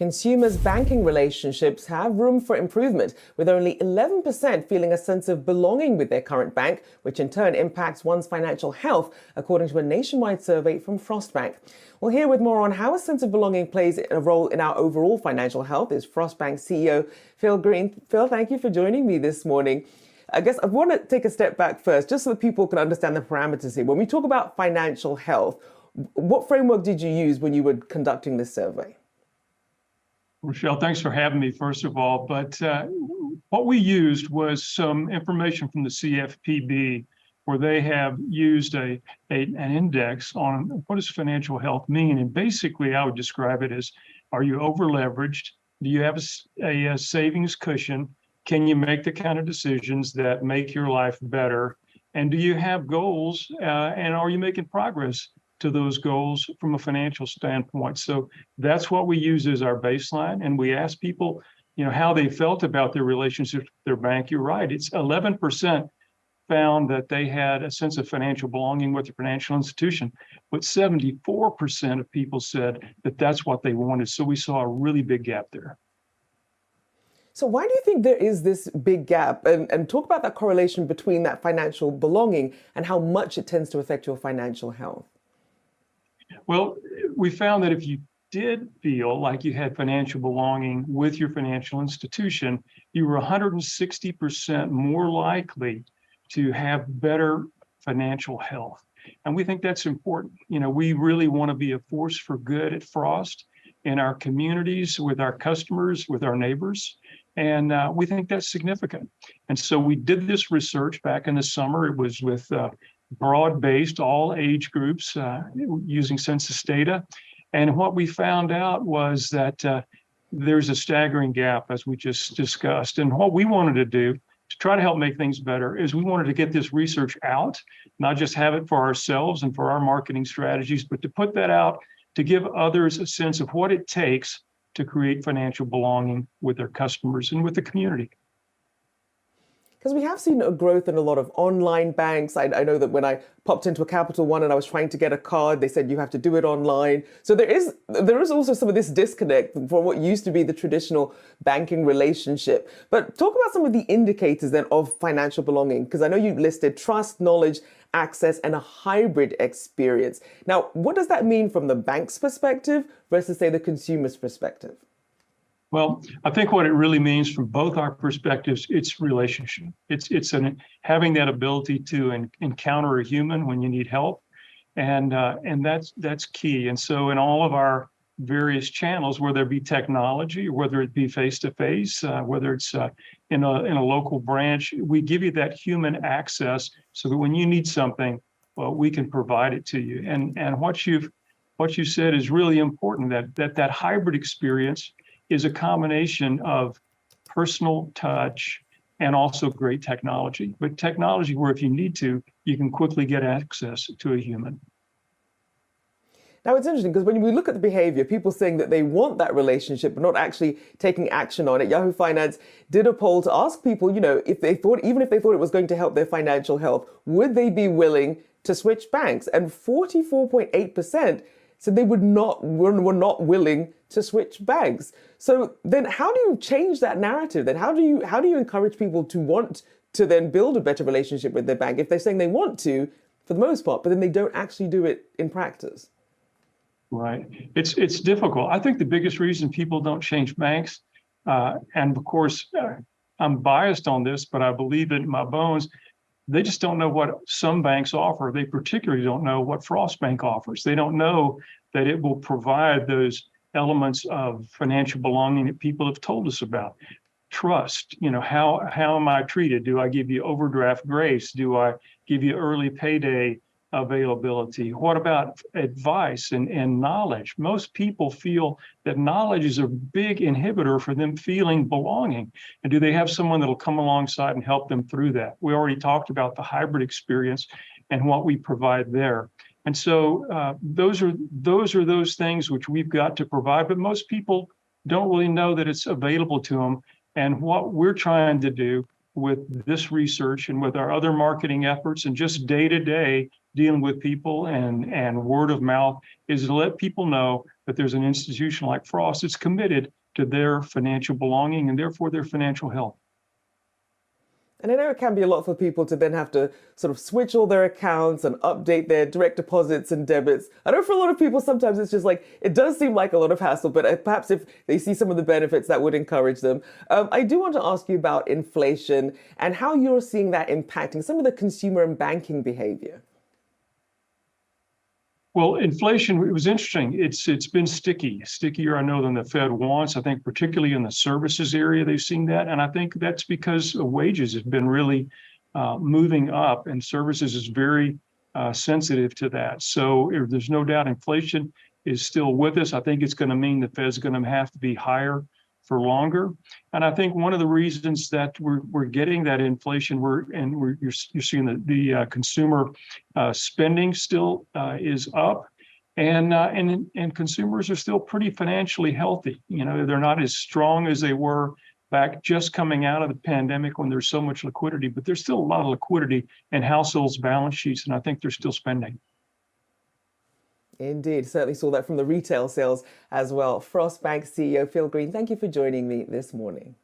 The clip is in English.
Consumers' banking relationships have room for improvement, with only 11% feeling a sense of belonging with their current bank, which in turn impacts one's financial health, according to a nationwide survey from Frost Bank. Well, here with more on how a sense of belonging plays a role in our overall financial health is Frost Bank CEO Phil Green. Phil, thank you for joining me this morning. I guess I want to take a step back first, just so that people can understand the parameters here. When we talk about financial health, what framework did you use when you were conducting this survey? Rachelle, thanks for having me, first of all. But uh, what we used was some information from the CFPB, where they have used a, a, an index on what does financial health mean. And basically, I would describe it as: Are you over leveraged? Do you have a, a, savings cushion? Can you make the kind of decisions that make your life better? And do you have goals? Uh, and are you making progress to those goals from a financial standpoint. So that's what we use as our baseline. And we ask people, you know, how they felt about their relationship with their bank. You're right. It's 11% found that they had a sense of financial belonging with the financial institution, but 74% of people said that that's what they wanted. So we saw a really big gap there. So why do you think there is this big gap? And, and talk about that correlation between that financial belonging and how much it tends to affect your financial health. Well, we found that if you did feel like you had financial belonging with your financial institution, you were 160% more likely to have better financial health. And we think that's important. You know, we really want to be a force for good at Frost in our communities, with our customers, with our neighbors. And uh, we think that's significant. And so we did this research back in the summer. It was with uh, broad-based, all age groups uh, using census data. And what we found out was that uh, there's a staggering gap, as we just discussed. And what we wanted to do to try to help make things better is we wanted to get this research out, not just have it for ourselves and for our marketing strategies, but to put that out to give others a sense of what it takes to create financial belonging with their customers and with the community because we have seen a growth in a lot of online banks. I, I, know that when I popped into a Capital One and I was trying to get a card, they said you have to do it online. So there is there is also some of this disconnect from what used to be the traditional banking relationship. But talk about some of the indicators then of financial belonging, because I know you listed trust, knowledge, access, and a hybrid experience. Now, what does that mean from the bank's perspective versus say the consumer's perspective? Well, I think what it really means from both our perspectives, it's relationship. It's it's an having that ability to en- encounter a human when you need help, and uh, and that's that's key. And so in all of our various channels, whether it be technology, whether it be face to face, whether it's uh, in a in a local branch, we give you that human access so that when you need something, well, we can provide it to you. And and what you've what you said is really important that that that hybrid experience is a combination of personal touch and also great technology. But technology where if you need to, you can quickly get access to a human. Now it's interesting because when we look at the behavior, people saying that they want that relationship but not actually taking action on it. Yahoo Finance did a poll to ask people, you know, if they thought, even if they thought it was going to help their financial health, would they be willing to switch banks? And 44.8% said they would not were, not willing to switch banks. So then how do you change that narrative? Then how do you how do you encourage people to want to then build a better relationship with their bank if they're saying they want to for the most part, but then they don't actually do it in practice? Right. It's it's difficult. I think the biggest reason people don't change banks, uh, and of course, I'm biased on this, but I believe it in my bones they just don't know what some banks offer. They particularly don't know what Frost Bank offers. They don't know that it will provide those elements of financial belonging that people have told us about. Trust, you know, how how am I treated? Do I give you overdraft grace? Do I give you early payday? Availability? What about advice and, and knowledge? Most people feel that knowledge is a big inhibitor for them feeling belonging. And do they have someone that'll come alongside and help them through that? We already talked about the hybrid experience and what we provide there. And so uh, those are those are those things which we've got to provide, but most people don't really know that it's available to them. And what we're trying to do with this research and with our other marketing efforts and just day to day dealing with people and and word of mouth is to let people know that there's an institution like Frost that's committed to their financial belonging and therefore their financial health. And I know it can be a lot for people to then have to sort of switch all their accounts and update their direct deposits and debits. I know for a lot of people, sometimes it's just like, it does seem like a lot of hassle, but uh, perhaps if they see some of the benefits, that would encourage them. Um, I do want to ask you about inflation and how you're seeing that impacting some of the consumer and banking behavior. Well, inflation, it was interesting. It's it's been sticky, stickier, I know, than the Fed wants. I think particularly in the services area, they've seen that. And I think that's because wages have been really uh, moving up and services is very uh, sensitive to that. So there's no doubt inflation is still with us. I think it's going to mean the Fed's going to have to be higher for longer. And I think one of the reasons that we're, we're getting that inflation, we're and we're you're, you're seeing the the uh, consumer uh, spending still uh, is up, and uh, and and consumers are still pretty financially healthy. You know, they're not as strong as they were back just coming out of the pandemic when there's so much liquidity, but there's still a lot of liquidity in households' balance sheets, and I think they're still spending. Indeed, certainly saw that from the retail sales as well. Frost Bank CEO Phil Green, thank you for joining me this morning.